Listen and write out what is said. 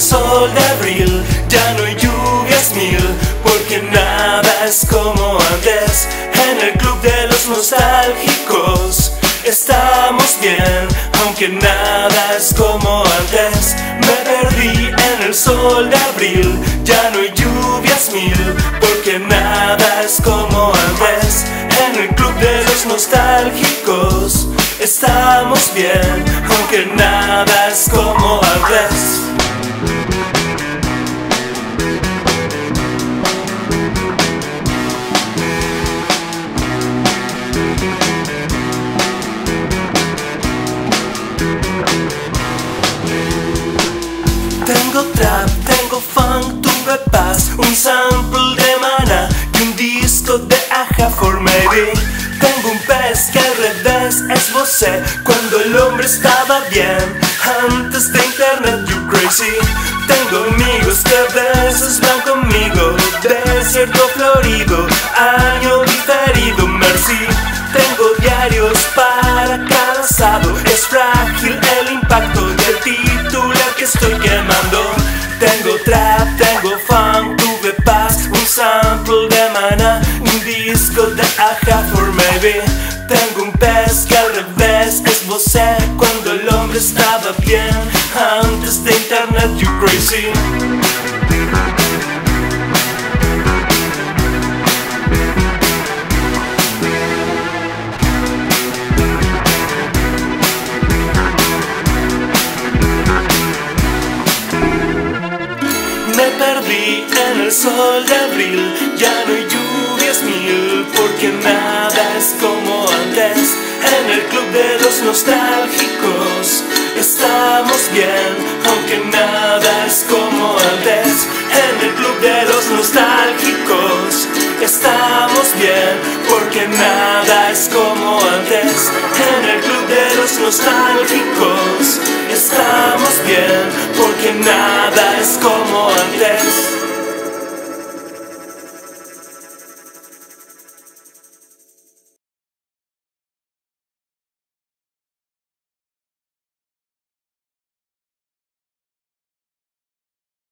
sol de abril, ya no hay lluvias mil, porque nada es como antes. En el club de los nostálgicos estamos bien, aunque nada es como antes. Me perdí en el sol de abril, ya no hay lluvias mil, porque nada es como antes. En el club de los nostálgicos estamos bien, aunque nada es como antes. Tengo trap, tengo funk, tuve paz, un sample de mana y un disco de Aja for Maybe. Tengo un pez que al revés esbocé cuando el hombre estaba bien. Antes de internet, crazy. Tengo amigos que a veces van conmigo. Desierto florido, año diferido, mercy. Tengo diarios para cada sábado. Es frágil el impacto del titular que estoy quemando. Tengo trap, tengo funk, tuve paz, un sample de mana, un disco de Aja for Maybe. Tengo un pez que al revés esbocé cuando el hombre estaba bien. You crazy. Me perdí en el sol de abril, ya no hay lluvias mil, porque nada es como antes. En el club de los nostálgicos estamos bien, aunque nada nada es como antes. En el club de los nostálgicos estamos bien, porque nada es como antes.